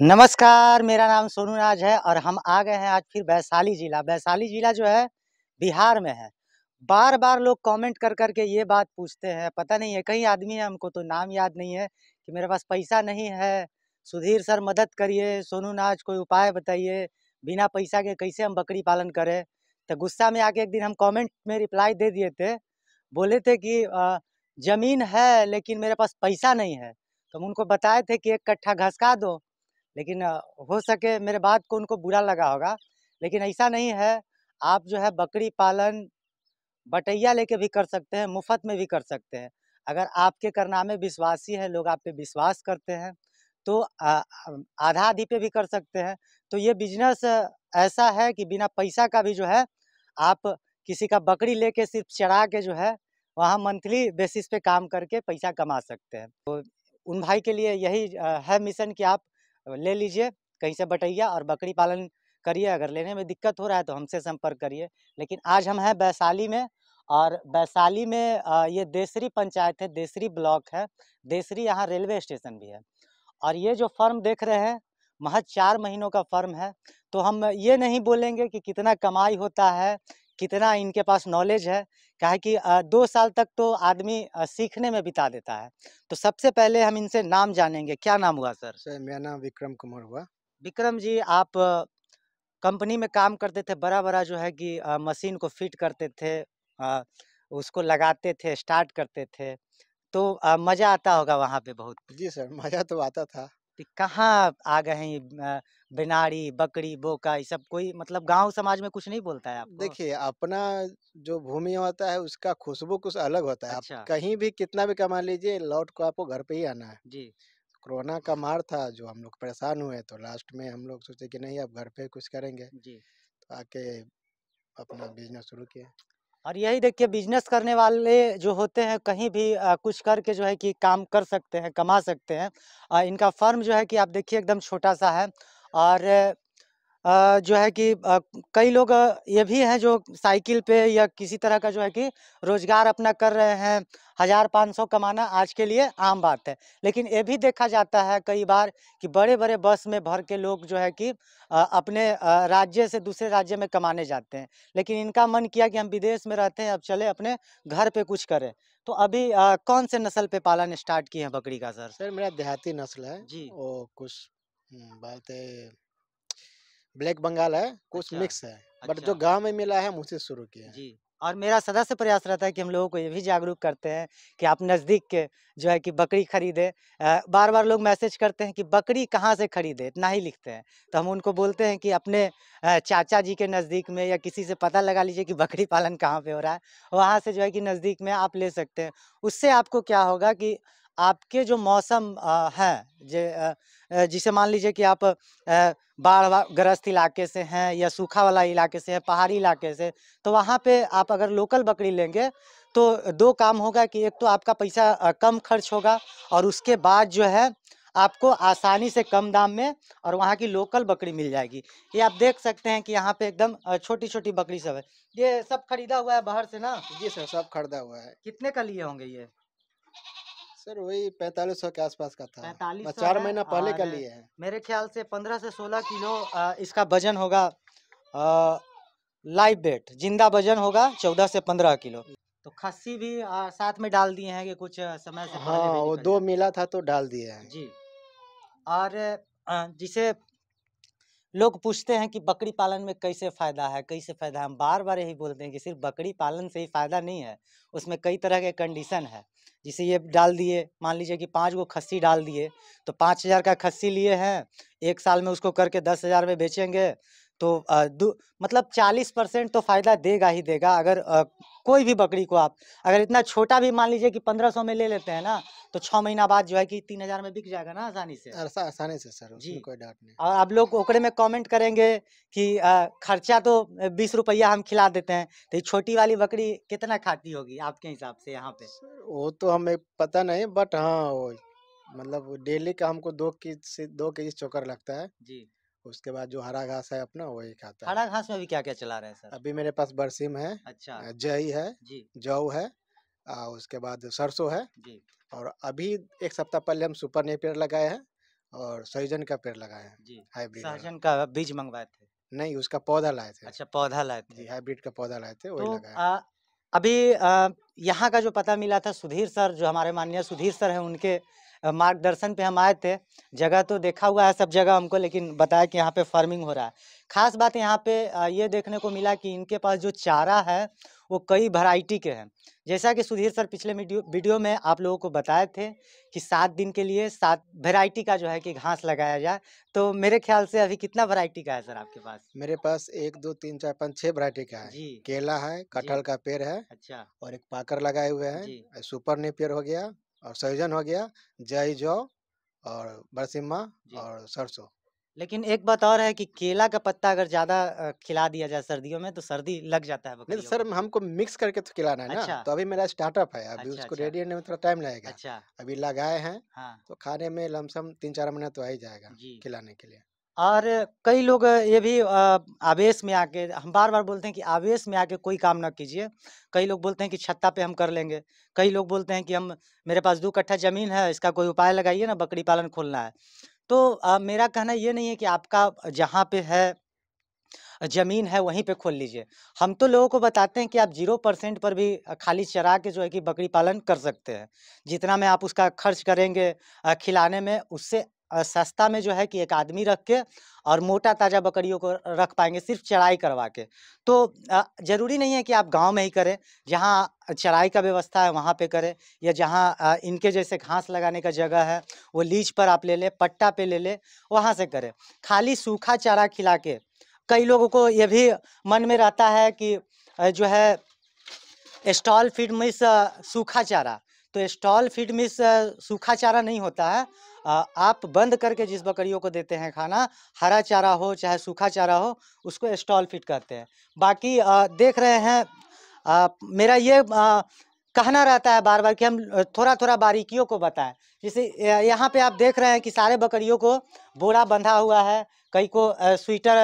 नमस्कार, मेरा नाम सोनू राज है और हम आ गए हैं आज फिर वैशाली जिला। वैशाली जिला जो है, बिहार में है। बार बार लोग कमेंट कर कर के ये बात पूछते हैं, पता नहीं है, कई आदमी है हमको तो नाम याद नहीं है कि मेरे पास पैसा नहीं है। सुधीर सर मदद करिए सोनू नाज कोई उपाय बताइए, बिना पैसा के कैसे हम बकरी पालन करें? तो गुस्सा में आके एक दिन हम कमेंट में रिप्लाई दे दिए थे। बोले थे कि ज़मीन है, लेकिन मेरे पास पैसा नहीं है। तो हम उनको बताए थे कि एक कट्ठा घसका दो। लेकिन हो सके मेरे बात को उनको बुरा लगा होगा, लेकिन ऐसा नहीं है। आप जो है बकरी पालन, बटैया लेके भी कर सकते हैं, मुफ़्त में भी कर सकते हैं। अगर आपके करनामे विश्वासी है, लोग आप पे विश्वास करते हैं तो आधा आधी पे भी कर सकते हैं। तो ये बिज़नेस ऐसा है कि बिना पैसा का भी जो है, आप किसी का बकरी लेके सिर्फ़ चरा के जो है, वहाँ मंथली बेसिस पे काम करके पैसा कमा सकते हैं। तो उन भाई के लिए यही है मिशन कि आप ले लीजिए, कहीं से बटैया और बकरी पालन करिए, अगर लेने में दिक्कत हो रहा है तो हमसे संपर्क करिए। लेकिन आज हम हैं वैशाली में और वैशाली में ये देसरी पंचायत है, देसरी ब्लॉक है, देसरी यहाँ रेलवे स्टेशन भी है। और ये जो फर्म देख रहे हैं, महज चार महीनों का फर्म है तो हम ये नहीं बोलेंगे कि कितना कमाई होता है कितना इनके पास नॉलेज है काहे कि दो साल तक तो आदमी सीखने में बिता देता है। तो सबसे पहले हम इनसे नाम जानेंगे। क्या नाम हुआ सर? सर मेरा नाम विक्रम कुमार हुआ। विक्रम जी आप कंपनी में काम करते थे बड़ा बड़ा जो है कि मशीन को फिट करते थे उसको लगाते थे स्टार्ट करते थे। तो मज़ा आता होगा वहाँ पे बहुत। जी सर मज़ा तो आता था। कि कहाँ आ गए हैं ये अ, बकरी बोका ये सब कोई मतलब गाँव समाज में कुछ नहीं बोलता है आपको? देखिए अपना जो भूमि होता है उसका खुशबू कुछ अलग होता है। अच्छा। आप कहीं भी कितना भी कमा लीजिए लौट को आपको घर पे ही आना है। जी। कोरोना का मार था जो हम लोग परेशान हुए तो लास्ट में हम लोग सोचे कि नहीं अब घर पे कुछ करेंगे। जी। तो आके अपना बिज़नेस शुरू किया। और यही देखिए बिज़नेस करने वाले जो होते हैं कहीं भी आ, कुछ करके जो है कि काम कर सकते हैं कमा सकते हैं। आ, इनका फर्म जो है कि आप देखिए एकदम छोटा सा है और जो है कि कई लोग ये भी हैं जो साइकिल पे या किसी तरह का जो है कि रोज़गार अपना कर रहे हैं हज़ार पाँच सौ कमाना आज के लिए आम बात है। लेकिन ये भी देखा जाता है कई बार कि बड़े बड़े बस में भर के लोग जो है कि अपने राज्य से दूसरे राज्य में कमाने जाते हैं। लेकिन इनका मन किया कि हम विदेश में रहते हैं अब चले अपने घर पे कुछ करें। तो अभी अ, कौन से नस्ल पे पालन स्टार्ट किए हैं बकरी का सर? सर मेरा देहाती नस्ल है जी। वो कुछ हम्म, बोलते ब्लैक बंगाल है कुछ अच्छा। मिक्स है अच्छा। बट अच्छा। जो गाँव में मिला है हम उसे शुरू हैं। जी और मेरा सदा से प्रयास रहता है कि हम लोगों को ये भी जागरूक करते हैं कि आप नज़दीक के जो है कि बकरी खरीदें। बार बार लोग मैसेज करते हैं कि बकरी कहाँ से खरीदे इतना ही लिखते हैं। तो हम उनको बोलते हैं कि अपने चाचा जी के नज़दीक में या किसी से पता लगा लीजिए कि बकरी पालन कहाँ पे हो रहा है वहाँ से जो है कि नज़दीक में आप ले सकते हैं। उससे आपको क्या होगा कि आपके जो मौसम हैं जे जिसे मान लीजिए कि आप बाढ़ ग्रस्त इलाके से हैं या सूखा वाला इलाके से हैं पहाड़ी इलाके से तो वहाँ पे आप अगर लोकल बकरी लेंगे तो दो काम होगा कि एक तो आपका पैसा कम खर्च होगा और उसके बाद जो है आपको आसानी से कम दाम में और वहाँ की लोकल बकरी मिल जाएगी। ये आप देख सकते हैं कि यहाँ पे एकदम छोटी छोटी बकरी सब है। ये सब खरीदा हुआ है बाहर से ना? जी सर सब खरीदा हुआ है। कितने का लिए होंगे ये? सर वही पैंतालीस सौ के आसपास का था। पैंतालीस चार महीना पहले का लिए है। मेरे ख्याल से पंद्रह से सोलह किलो अ, इसका वज़न होगा लाइव वेट ज़िंदा वज़न होगा चौदह से पंद्रह किलो। तो खस्सी भी अ, साथ में डाल दिए हैं कि कुछ समय से हाँ वो दो मिला था तो डाल दिए हैं। जी। और जिसे लोग पूछते हैं कि बकरी पालन में कैसे फ़ायदा है कैसे फ़ायदा है हम बार बार यही बोलते हैं कि सिर्फ़ बकरी पालन से ही फ़ायदा नहीं है उसमें कई तरह के कंडीशन है। जिसे ये डाल दिए, मान लीजिए कि पाँच गो खस्सी डाल दिए तो पाँच हज़ार का खस्सी लिए हैं, एक साल में उसको करके दस हज़ार में बेचेंगे तो मतलब चालीस परसेंट तो फ़ायदा देगा ही देगा अगर अ, कोई भी बकरी को आप अगर इतना छोटा भी मान लीजिए कि पंद्रह सौ में ले लेते हैं ना तो छः महीना बाद जो है कि तीन हज़ार में बिक जाएगा ना आसानी से। आसानी से सर जी। कोई डाउट नहीं। और आप लोग ओकरे में कमेंट करेंगे कि अ, खर्चा तो बीस रुपया हम खिला देते हैं तो ये छोटी वाली बकरी कितना खाती होगी आपके हिसाब से यहाँ पे? वो तो हमें पता नहीं बट हाँ मतलब डेली का हमको दो के दो के जी चोकर लगता है। जी। उसके बाद जो हरा घास है अपना वही खाता है। हरा घास में भी क्या क्या चला रहे हैं सर? अभी मेरे पास बरसीम है अच्छा। जई है जी। है आ, उसके बाद सरसों है जी। और अभी एक सप्ताह पहले हम सुपर ने पेड़ लगाए हैं और सहजन का पेड़ लगाए हैं। जी। हाइब्रिड सहजन का बीज मंगवाए थे? नहीं उसका पौधा लाए थे। अच्छा पौधा लाए थे। जी हाइब्रिड का पौधा लाए थे वही तो लगाए। आ, अभी यहाँ का जो पता मिला था सुधीर सर जो हमारे माननीय सुधीर सर हैं उनके मार्गदर्शन पे हम आए थे। जगह तो देखा हुआ है सब जगह हमको लेकिन बताया कि यहाँ पे फ़ार्मिंग हो रहा है। खास बात यहाँ पे ये देखने को मिला कि इनके पास जो चारा है वो कई वैरायटी के हैं। जैसा कि सुधीर सर पिछले वीडियो में आप लोगों को बताए थे कि सात दिन के लिए सात वैरायटी का जो है कि घास लगाया जाए। तो मेरे ख्याल से अभी कितना वैरायटी का है सर आपके पास? मेरे पास एक दो तीन चार पाँच छह वैरायटी का है। जी। केला है कटहल का पेड़ है अच्छा। और एक पाकर लगाए हुए हैं। सुपर नेपियर हो गया और सहजन हो गया जय जौ और बरसिम्मा और सरसों। लेकिन एक बात और है कि केला का पत्ता अगर ज़्यादा खिला दिया जाए सर्दियों में तो सर्दी लग जाता है नहीं तो सर हमको मिक्स करके तो खिलाना है अच्छा। ना तो अभी मेरा स्टार्टअप है अभी अच्छा, उसको अच्छा। रेडी होने में थोड़ा टाइम लगेगा। अच्छा। अभी लगाए हैं हाँ। तो खाने में लमसम तीन चार महीना तो आ ही जाएगा खिलाने के लिए। और कई लोग ये भी आवेश में आके हम बार बार बोलते हैं कि आवेश में आके कोई काम ना कीजिए। कई लोग बोलते हैं कि छत्ता पे हम कर लेंगे। कई लोग बोलते हैं कि हम मेरे पास दो कट्ठा ज़मीन है इसका कोई उपाय लगाइए ना बकरी पालन खोलना है। तो अ, मेरा कहना ये नहीं है कि आपका जहाँ पे है ज़मीन है वहीं पे खोल लीजिए। हम तो लोगों को बताते हैं कि आप ज़ीरो परसेंट पर भी खाली चरा के जो है कि बकरी पालन कर सकते हैं। जितना में आप उसका खर्च करेंगे खिलाने में उससे सस्ता में जो है कि एक आदमी रख के और मोटा ताज़ा बकरियों को रख पाएँगे सिर्फ़ चराई करवा के। तो ज़रूरी नहीं है कि आप गाँव में ही करें, जहाँ चराई का व्यवस्था है वहाँ पे करें या जहाँ इनके जैसे घास लगाने का जगह है, वो लीज पर आप ले लें, पट्टा पे ले लें, वहाँ से करें। खाली सूखा चारा खिला के कई लोगों को ये भी मन में रहता है कि जो है स्टॉल फ़ीड मिस सूखा चारा। तो स्टॉल फ़ीड मिस सूखा चारा नहीं होता है आप बंद करके जिस बकरियों को देते हैं खाना हरा चारा हो चाहे सूखा चारा हो उसको स्टॉल फिट करते हैं। बाकी देख रहे हैं अ, मेरा ये अ, कहना रहता है बार बार कि हम थोड़ा थोड़ा बारीकियों को बताएँ। जैसे यहाँ पे आप देख रहे हैं कि सारे बकरियों को बोरा बंधा हुआ है कई को स्वेटर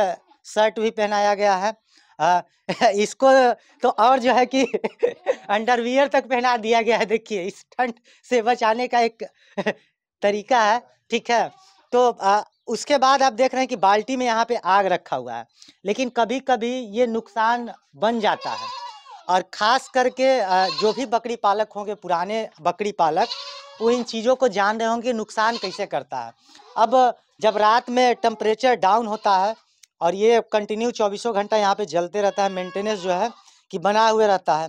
शर्ट भी पहनाया गया है। अ, इसको तो और जो है कि अंडरवियर तक पहना दिया गया है। देखिए इस ठंड से बचाने का एक तरीका है ठीक है? तो अ, उसके बाद आप देख रहे हैं कि बाल्टी में यहाँ पे आग रखा हुआ है लेकिन कभी कभी ये नुकसान बन जाता है। और खास करके जो भी बकरी पालक होंगे पुराने बकरी पालक वो इन चीज़ों को जान रहे होंगे नुकसान कैसे करता है। अब जब रात में टेम्परेचर डाउन होता है और ये कंटिन्यू चौबीसों घंटा यहाँ पे जलते रहता है मेंटेनेंस जो है कि बना हुए रहता है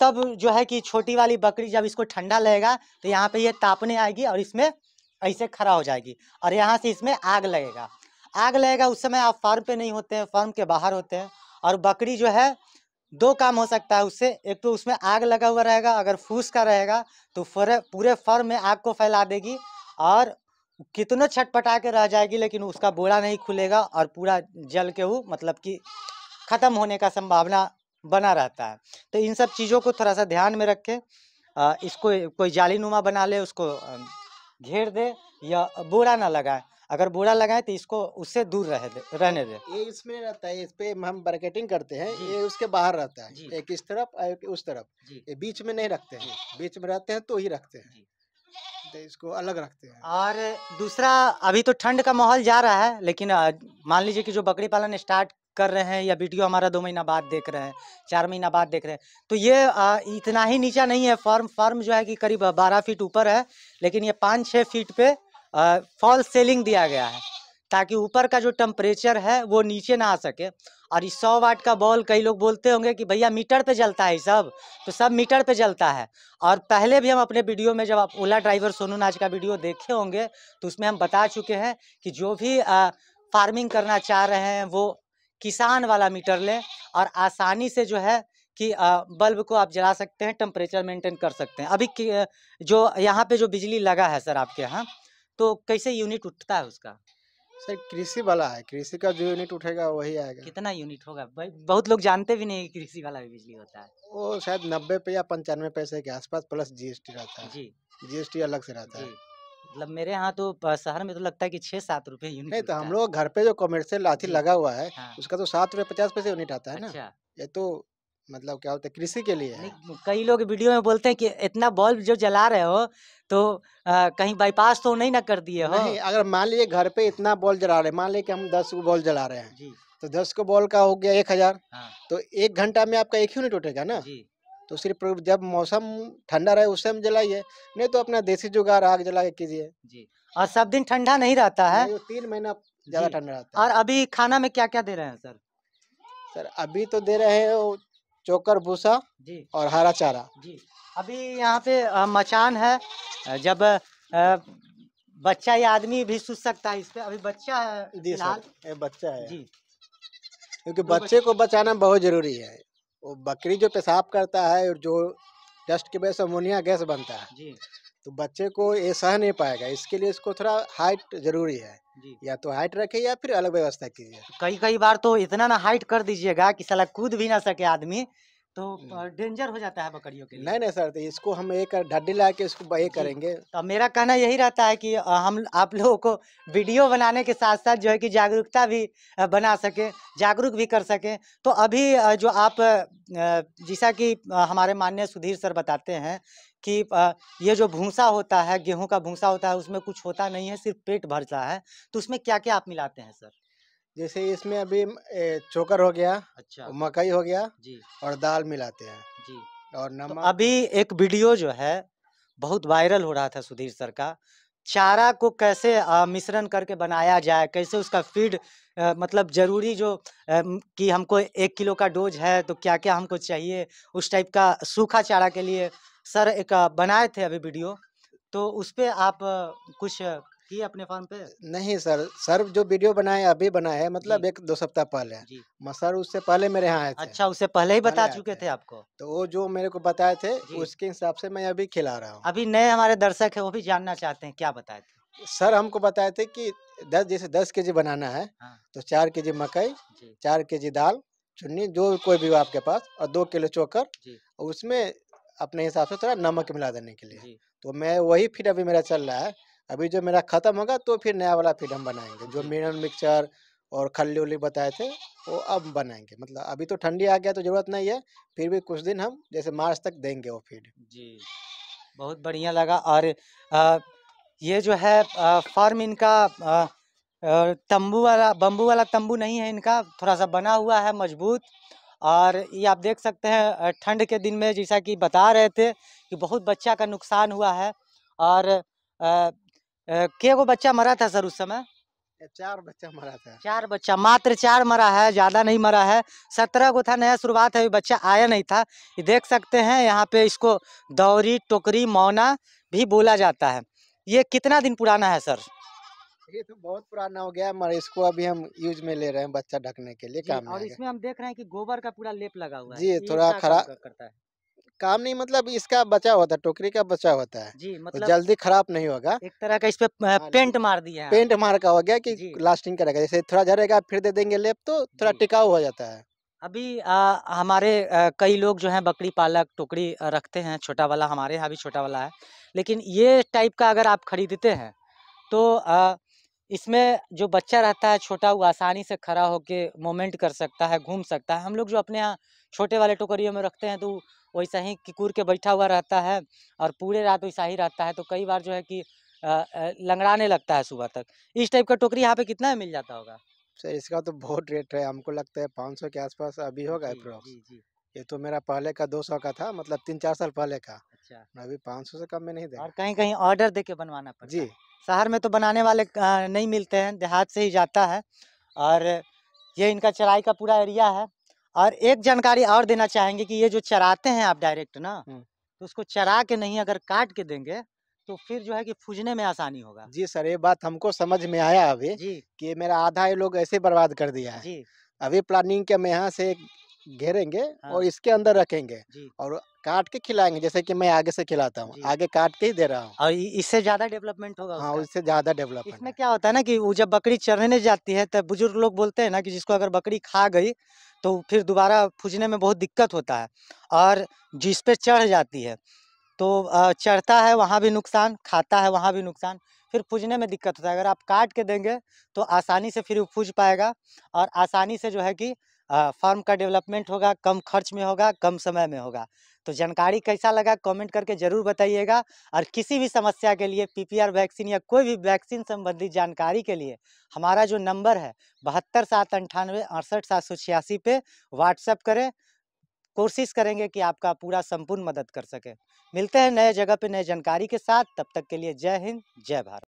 तब जो है कि छोटी वाली बकरी जब इसको ठंडा लगेगा तो यहाँ पे ये तापने आएगी और इसमें ऐसे खड़ा हो जाएगी और यहाँ से इसमें आग लगेगा। आग लगेगा उस समय आप फार्म पे नहीं होते हैं, फार्म के बाहर होते हैं और बकरी जो है, दो काम हो सकता है उससे, एक तो उसमें आग लगा हुआ रहेगा, अगर फूस का रहेगा तो पूरे फर्म में आग को फैला देगी और कितना छटपटा के रह जाएगी, लेकिन उसका बोरा नहीं खुलेगा और पूरा जल के वो मतलब कि ख़त्म होने का संभावना बना रहता है। तो इन सब चीज़ों को थोड़ा सा ध्यान में रखें इसको कोई जाली नुमा बना ले उसको घेर दे या बोरा ना लगाए। अगर बोरा लगाए तो इसको उससे दूर रहे दे रहने दे। ये इसमें रहता है इस पे हम मार्केटिंग करते हैं ये उसके बाहर रहता है एक इस तरफ़ एक उस तरफ़। ये बीच में नहीं रखते हैं बीच में रहते हैं तो ही रखते हैं। तो इसको अलग रखते हैं। और दूसरा अभी तो ठंड का माहौल जा रहा है लेकिन मान लीजिए कि जो बकरी पालन स्टार्ट कर रहे हैं या वीडियो हमारा दो महीना बाद देख रहे हैं चार महीना बाद देख रहे हैं। तो ये अ, इतना ही नीचा नहीं है फर्म फर्म जो है कि करीब बारह फीट ऊपर है लेकिन ये पाँच छः फीट पे फॉल सेलिंग दिया गया है ताकि ऊपर का जो टेम्परेचर है वो नीचे ना आ सके। और इस सौ वाट का बॉल कई लोग बोलते होंगे कि भैया मीटर पे जलता है सब तो सब मीटर पे जलता है। और पहले भी हम अपने वीडियो में जब आप ओला ड्राइवर सोनू नाच का वीडियो देखे होंगे तो उसमें हम बता चुके हैं कि जो भी आ, फ़ार्मिंग करना चाह रहे हैं वो किसान वाला मीटर लें और आसानी से जो है कि बल्ब को आप जला सकते हैं टेम्परेचर मेंटेन कर सकते हैं। अभी जो यहाँ पे जो बिजली लगा है सर आपके यहाँ तो कैसे यूनिट उठता है उसका? सर कृषि वाला है कृषि का जो यूनिट उठेगा वही आएगा। कितना यूनिट होगा? बहुत लोग जानते भी नहीं कृषि वाला भी बिजली होता है। वो शायद नब्बे पे या पंचानवे पैसे के आसपास प्लस जीएसटी रहता है। जी। जीएसटी अलग से रहता जी। है। मतलब मेरे यहाँ तो शहर में तो लगता है कि छः सात रुपए यूनिट नहीं तो हम लोग घर पे जो कॉमर्शियल लाठी लगा हुआ है हाँ। उसका तो सात रुपये पचास पैसे यूनिट आता है ना। अच्छा। ये तो मतलब क्या होता है कृषि के लिए है। कई लोग वीडियो में बोलते हैं कि इतना बल्ब जो जला रहे हो तो आ, कहीं बाईपास तो नहीं ना कर दिए हो। नहीं अगर मान लीजिए घर पे इतना बॉल जला रहे हैं मान लीजिए कि हम दस को बॉल जला रहे हैं तो दस को बॉल का हो गया एक हज़ार हाँ। तो एक घंटा में आपका एक यूनिट उठेगा ना। तो सिर्फ़ जब मौसम ठंडा रहे उस समय जलाइए नहीं तो अपना देसी जुगाड़ आग जला के कीजिए। जी। और सब दिन ठंडा नहीं रहता है। नहीं, तीन महीना ज़्यादा ठंडा रहता है। और अभी खाना में क्या क्या दे रहे हैं सर? सर अभी तो दे रहे हैं चोकर भूसा जी। और हरा चारा। जी। अभी यहाँ पे मचान है जब बच्चा या आदमी भी सूझ सकता है इस पे। अभी बच्चा है जी सर ये बच्चा है। जी। क्योंकि बच्चे। को बचाना बहुत ज़रूरी है। वो बकरी जो पेशाब करता है और जो डस्ट के वजह से अमोनिया गैस बनता है जी। तो बच्चे को ये सह नहीं पाएगा। इसके लिए इसको थोड़ा हाइट ज़रूरी है। जी। या तो हाइट रखे या फिर अलग व्यवस्था कीजिए। कई कई बार तो इतना ना हाइट कर दीजिएगा कि सला कूद भी ना सके आदमी। तो हम्म। डेंजर हो जाता है बकरियों के लिए। नहीं नहीं सर तो इसको हम एक ढड्डी ला के इसको ये करेंगे। तो मेरा कहना यही रहता है कि हम आप लोगों को वीडियो बनाने के साथ साथ जो है कि जागरूकता भी बना सके जागरूक भी कर सकें। तो अभी जो आप जैसा कि हमारे माननीय सुधीर सर बताते हैं कि ये जो भूसा होता है गेहूँ का भूसा होता है उसमें कुछ होता नहीं है सिर्फ़ पेट भरता है। तो उसमें क्या क्या आप मिलाते हैं सर? जैसे इसमें अभी ए, चोकर हो गया अच्छा। मकई हो गया जी। और दाल मिलाते हैं। जी। और नमक तो अभी एक वीडियो जो है बहुत वायरल हो रहा था सुधीर सर का। चारा को कैसे मिश्रण करके बनाया जाए कैसे उसका फ़ीड मतलब ज़रूरी जो कि हमको एक किलो का डोज है तो क्या क्या हमको चाहिए उस टाइप का सूखा चारा के लिए सर एक बनाए थे अभी वीडियो। तो उस पर आप कुछ किए अपने फार्म पे? नहीं सर सर जो वीडियो बनाए अभी बनाए हैं मतलब एक दो सप्ताह पहले। सर उससे पहले मेरे यहाँ आए थे। अच्छा उससे पहले ही बता चुके थे। आपको? तो वो जो मेरे को बताए थे उसके हिसाब से मैं अभी खिला रहा हूँ। अभी नए हमारे दर्शक है वो भी जानना चाहते हैं क्या बताए थे? सर हमको बताए थे कि दस जैसे दस के जी बनाना है हाँ। तो चार के जी। मकई चार के जी दाल चुन्नी जो कोई भी हो आपके पास और दो किलो चोकर और उसमें अपने हिसाब से थोड़ा नमक मिला देने के लिए। तो मैं वही फिर अभी मेरा चल रहा है अभी जो मेरा खत्म होगा तो फिर नया वाला फ़ीड हम बनाएँगे। जो। मिनरल मिक्सचर और खल्ली उल्ली बताए थे वो अब बनाएँगे। मतलब अभी तो ठंडी आ गया तो ज़रूरत नहीं है फिर भी कुछ दिन हम जैसे मार्च तक देंगे वो फ़ीड। जी बहुत बढ़िया लगा। और अ, ये जो है फार्म इनका तंबू वाला बम्बू वाला तंबू नहीं है इनका थोड़ा सा बना हुआ है मज़बूत। और ये आप देख सकते हैं ठंड के दिन में जैसा कि बता रहे थे कि बहुत बच्चा का नुकसान हुआ है। और के गो बच्चा मरा था सर उस समय? चार बच्चा मरा था। चार बच्चा मात्र चार मरा है ज़्यादा नहीं मरा है। सत्रह को था नया शुरुआत है अभी बच्चा आया नहीं था। ये देख सकते हैं यहाँ पे इसको दौरी टोकरी मौना भी बोला जाता है। ये कितना दिन पुराना है सर? ये तो बहुत पुराना हो गया है मगर इसको अभी हम यूज़ में ले रहे हैं बच्चा ढकने के लिए काम और इसमें हम देख रहे हैं कि गोबर का पूरा लेप लगा हुआ है। जी, थोड़ा क्या काम खरा- कर- करता है। काम नहीं मतलब इसका बचा होता है टोकरी का बचा होता है जी तो मतलब जल्दी खराब नहीं होगा। एक तरह का इस पे पेंट मार दिया। है पेंट मार का हो गया कि लास्टिंग करेगा जैसे थोड़ा झरेगा फिर दे देंगे लेप तो थोड़ा टिकाऊ हो जाता है। अभी आ, हमारे आ, कई लोग जो हैं बकरी पालक टोकरी रखते हैं छोटा वाला हमारे यहाँ भी छोटा वाला है। लेकिन ये टाइप का अगर आप खरीदते हैं तो आ, इसमें जो बच्चा रहता है छोटा वो आसानी से खड़ा होके मोमेंट कर सकता है घूम सकता है। हम लोग जो अपने यहाँ छोटे वाले टोकरियों में रखते हैं तो वैसा ही किकुर के बैठा हुआ रहता है और पूरे रात वैसा ही रहता है तो कई बार जो है कि लंगड़ाने लगता है सुबह तक। इस टाइप का टोकरी यहाँ पे कितना मिल जाता होगा? सर इसका तो बहुत रेट है हमको लगता है पाँच सौ के आसपास अभी होगा अप्रोक्स। ये तो मेरा पहले का दो सौ का था मतलब तीन चार साल पहले का। अच्छा। अभी पाँच सौ से कम में नहीं और कहीं कहीं ऑर्डर दे के बनवाना पड़ता जी। शहर में तो बनाने वाले नहीं मिलते हैं देहात से ही जाता है और ये इनका चराई का पूरा एरिया है। और एक जानकारी और देना चाहेंगे कि ये जो चराते हैं आप डायरेक्ट ना। तो उसको चरा के नहीं अगर काट के देंगे तो फिर जो है कि फूजने में आसानी होगा। जी सर ये बात हमको समझ में आया अभी जी। कि मेरा आधा ये लोग ऐसे बर्बाद कर दिया है। जी। अभी प्लानिंग के हम यहाँ से घेरेंगे हाँ। और इसके अंदर रखेंगे और काट के खिलाएँगे जैसे कि मैं आगे से खिलाता हूँ आगे काट के ही दे रहा हूँ। और इससे ज़्यादा डेवलपमेंट होगा हाँ उससे ज़्यादा डेवलपमेंट इसमें क्या होता है ना कि वो जब बकरी चढ़ने जाती है तब बुज़ुर्ग लोग बोलते हैं ना कि जिसको अगर बकरी खा गई तो फिर दोबारा फूजने में बहुत दिक्कत होता है। और जिस पे चढ़ जाती है तो चढ़ता है वहाँ भी नुकसान खाता है वहाँ भी नुकसान फिर फूजने में दिक्कत होता है। अगर आप काट के देंगे तो आसानी से फिर वो फूज पाएगा और आसानी से जो है कि फार्म का डेवलपमेंट होगा कम खर्च में होगा कम समय में होगा। तो जानकारी कैसा लगा कमेंट करके ज़रूर बताइएगा। और किसी भी समस्या के लिए पीपीआर वैक्सीन या कोई भी वैक्सीन संबंधी जानकारी के लिए हमारा जो नंबर है बहत्तर सात अंठानवे अड़सठ सात सौ छियासी पे व्हाट्सएप करें। कोशिश करेंगे कि आपका पूरा संपूर्ण मदद कर सके। मिलते हैं नए जगह पे नए जानकारी के साथ। तब तक के लिए जय हिंद, जय भारत।